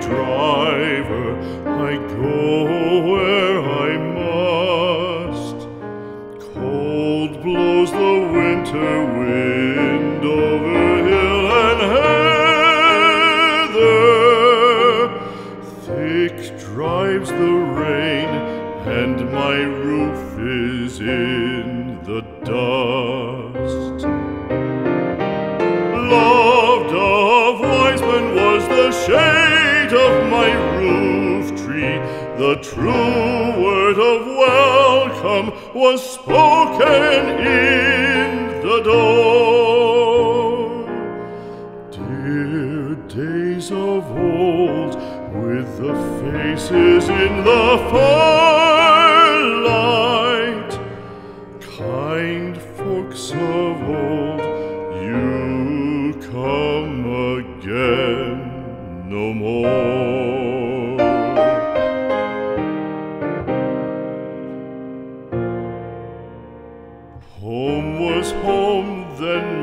forever. I go where I must. Cold blows the winter wind over hill and heather. Thick drives the rain, and my roof is in the dust. Loved The true word of welcome was spoken in the door. Dear days of old, with the faces in the firelight, kind folks of old, you come again no more.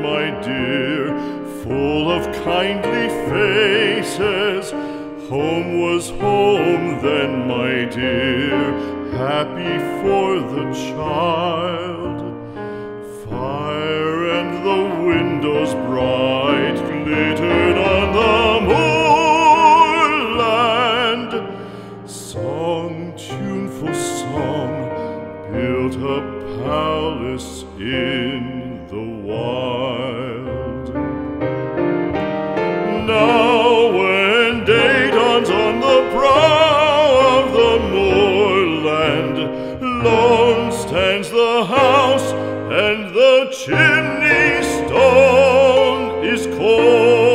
My dear, full of kindly faces. Home was home then, my dear, happy for the child. Fire and the windows bright glittered on the moorland. Song, tuneful song, built a palace in the wild. Now, when day dawns on the brow of the moorland, lone stands the house, and the chimney stone is cold.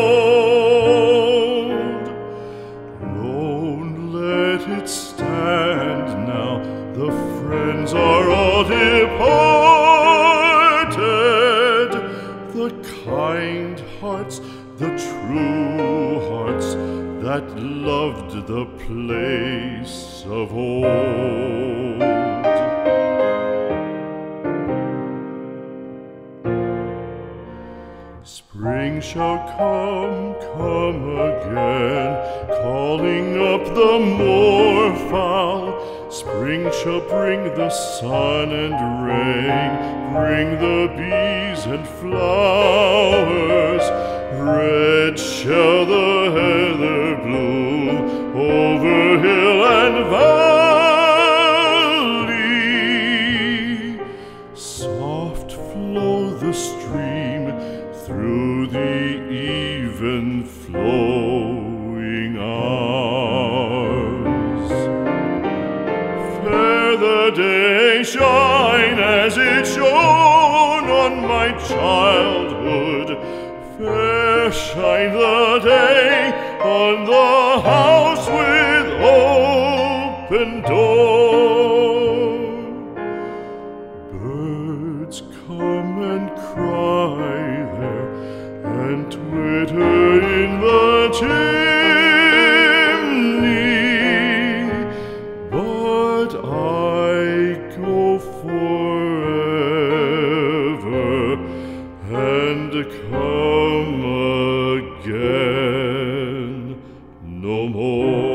Lone, let it stand now. The friends are all departed. Kind hearts, the true hearts that loved the place of old. Spring shall come, come again, calling up the moorfowl. Spring shall bring the sun and rain, bring the bees and flowers. Red shall the heather bloom over hill and valley. Soft flow the stream through the shine as it shone on my childhood. Fair shine the day on the house with open door. Birds come and cry there and twitter in the chimney, and come again no more.